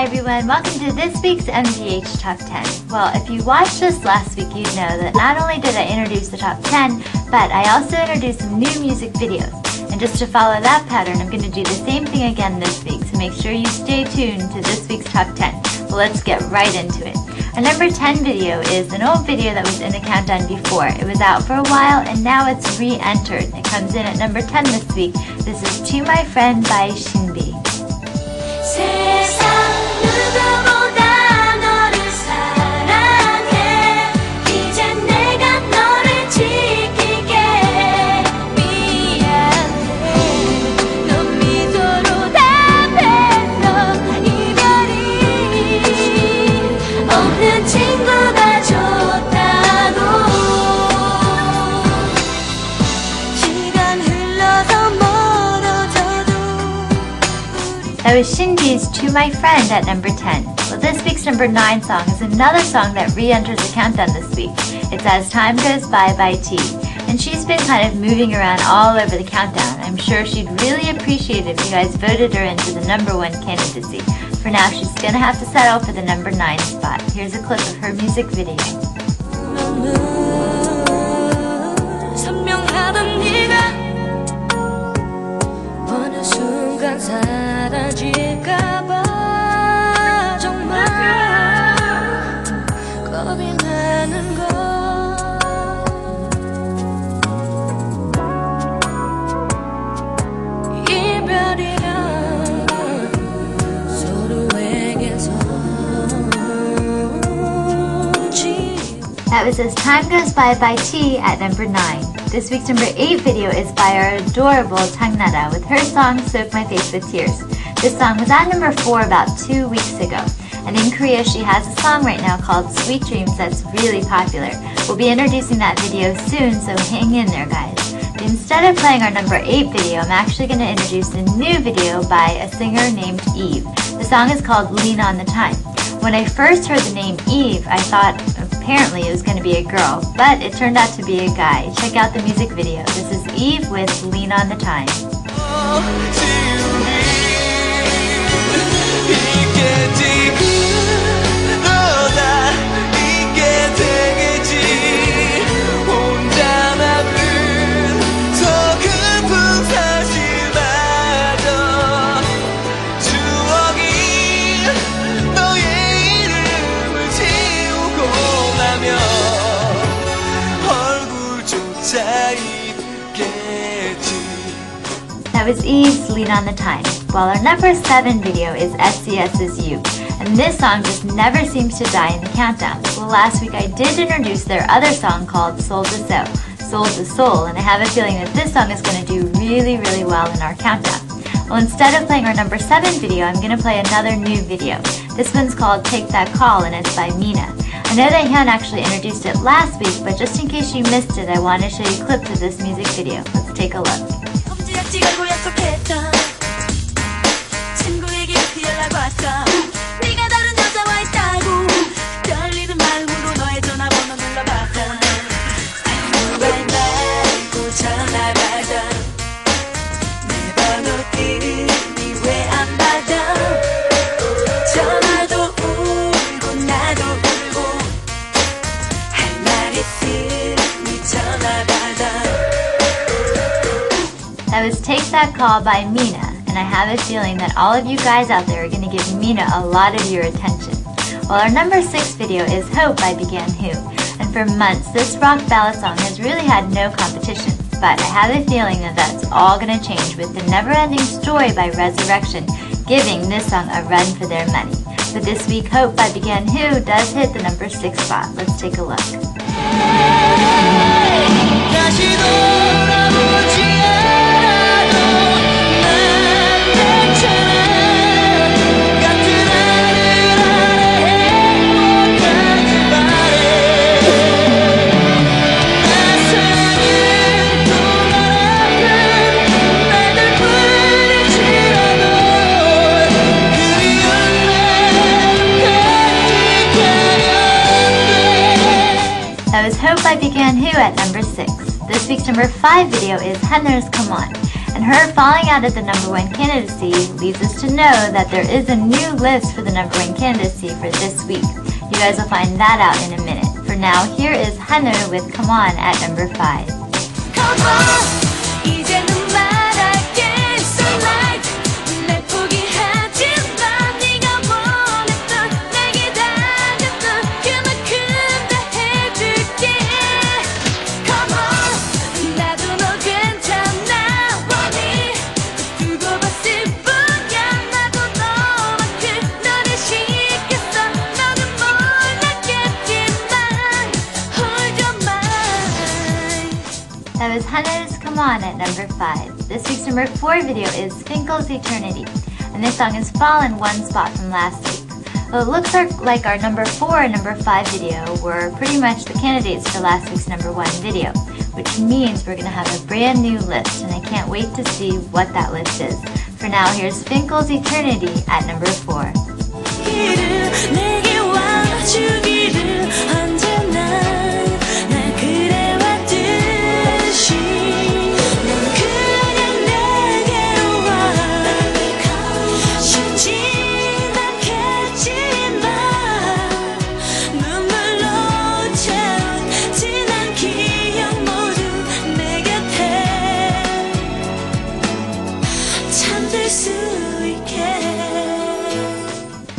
Hi everyone, welcome to this week's MVH Top 10. Well, if you watched us last week, you'd know that not only did I introduce the top 10, but I also introduced some new music videos. And just to follow that pattern, I'm going to do the same thing again this week, so make sure you stay tuned to this week's top 10. Well, let's get right into it. Our number 10 video is an old video that was in the countdown before. It was out for a while and now it's re-entered. It comes in at number 10 this week. This is To My Friend by That was Shinbi's To My Friend at number 10. Well, this week's number 9 song is another song that re-enters the countdown this week. It's As Time Goes By by T. And she's been kind of moving around all over the countdown. I'm sure she'd really appreciate it if you guys voted her into the number 1 candidacy. For now, she's gonna have to settle for the number 9 spot. Here's a clip of her music video. 사라질까봐 That was As Time Goes By by T at number 9. This week's number 8 video is by our adorable Changnara with her song Soak My Face with Tears. This song was at number 4 about 2 weeks ago. And in Korea, she has a song right now called Sweet Dreams that's really popular. We'll be introducing that video soon, so hang in there, guys. Instead of playing our number 8 video, I'm actually going to introduce a new video by a singer named Eve. The song is called Lean on the Time. When I first heard the name Eve, I thought apparently it was going to be a girl, but it turned out to be a guy. Check out the music video. This is Eve with Lean on the Time. Oh, Eve's Lean on the Time. While our number 7 video is SES's You. And this song just never seems to die in the countdown. Well, last week I did introduce their other song called Soul to Soul, Soul to Soul, and I have a feeling that this song is going to do really, really well in our countdown. Well, instead of playing our number 7 video, I'm going to play another new video. This one's called Take That Call, and it's by Mina. I know that Hyun actually introduced it last week, but just in case you missed it, I want to show you clips of this music video. Let's take a look. That was Take That Call by Mina, and I have a feeling that all of you guys out there are going to give Mina a lot of your attention. Well, our number 6 video is Hope by Began Who, and for months this rock ballad song has really had no competition, but I have a feeling that that's all going to change with the Never-Ending Story by Resurrection giving this song a run for their money. But this week, Hope by Began Who does hit the number 6 spot. Let's take a look. Number 6. This week's number 5 video is Henner's Come On. And her falling out of the number one candidacy leads us to know that there is a new list for the number one candidacy for this week. You guys will find that out in a minute. For now, here is Hannah with Come On at number 5. Hannah's Come On at number 5. This week's number 4 video is Fin.K.L's Eternity, and this song has fallen one spot from last week. Well, it looks like, like our number 4 and number 5 video were pretty much the candidates for last week's number 1 video, which means we're going to have a brand new list, and I can't wait to see what that list is. For now, here's Fin.K.L's Eternity at number 4.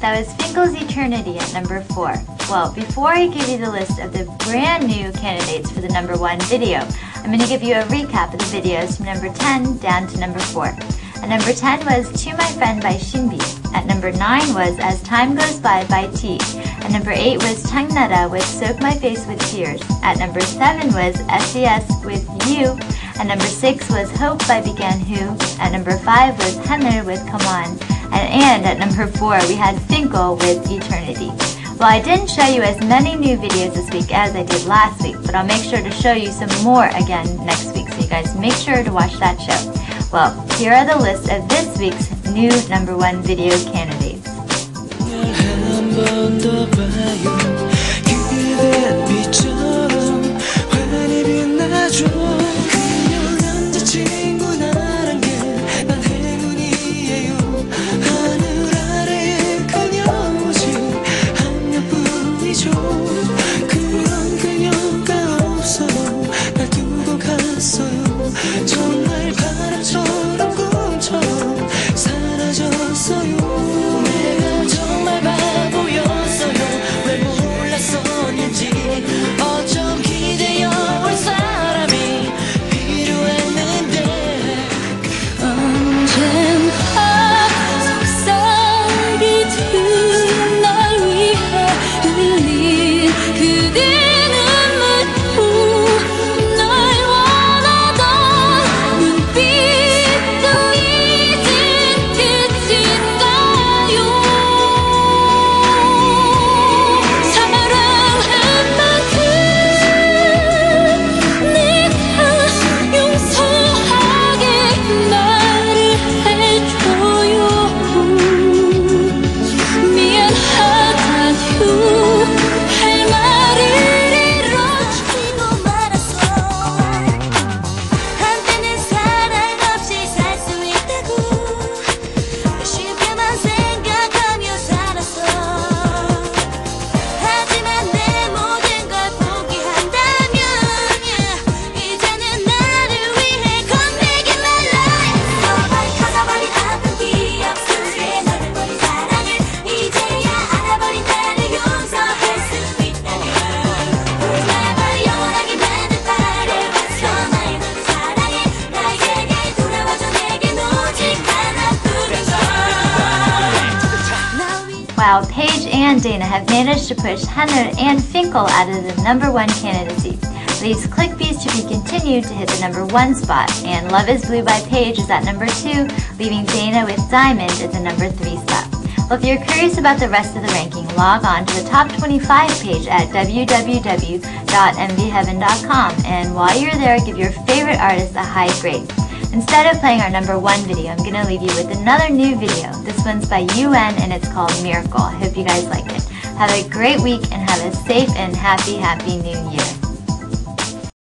That was Fin.K.L's Eternity at number 4. Well, before I give you the list of the brand new candidates for the number 1 video, I'm going to give you a recap of the videos from number 10 down to number 4. At number 10 was To My Friend by Shinbi. At number 9 was As Time Goes By by T. At number 8 was Changnara with Soak My Face with Tears. At number 7 was SES with You. At number 6 was Hope by Began Who. At number 5 was Henner with Come On. And, and at number 4 we had Fin.K.L with Eternity. Well, I didn't show you as many new videos this week as I did last week, but I'll make sure to show you some more again next week, so you guys make sure to watch that show. Well, here are the list of this week's new number one video candidates. 걸 Wow, Paige and Dana have managed to push Hannah and Fin.K.L out of the number one candidacy. Leaves Click-B's to be continued to hit the number one spot, and Love is Blue by Paige is at number two, leaving Dana with Diamond at the number three spot. Well, if you're curious about the rest of the ranking, log on to the top 25 page at www.mvheaven.com, and while you're there, give your favorite artist a high grade. Instead of playing our number one video, I'm going to leave you with another new video. This one's by UN and it's called Miracle. I hope you guys like it. Have a great week and have a safe and happy, happy new year.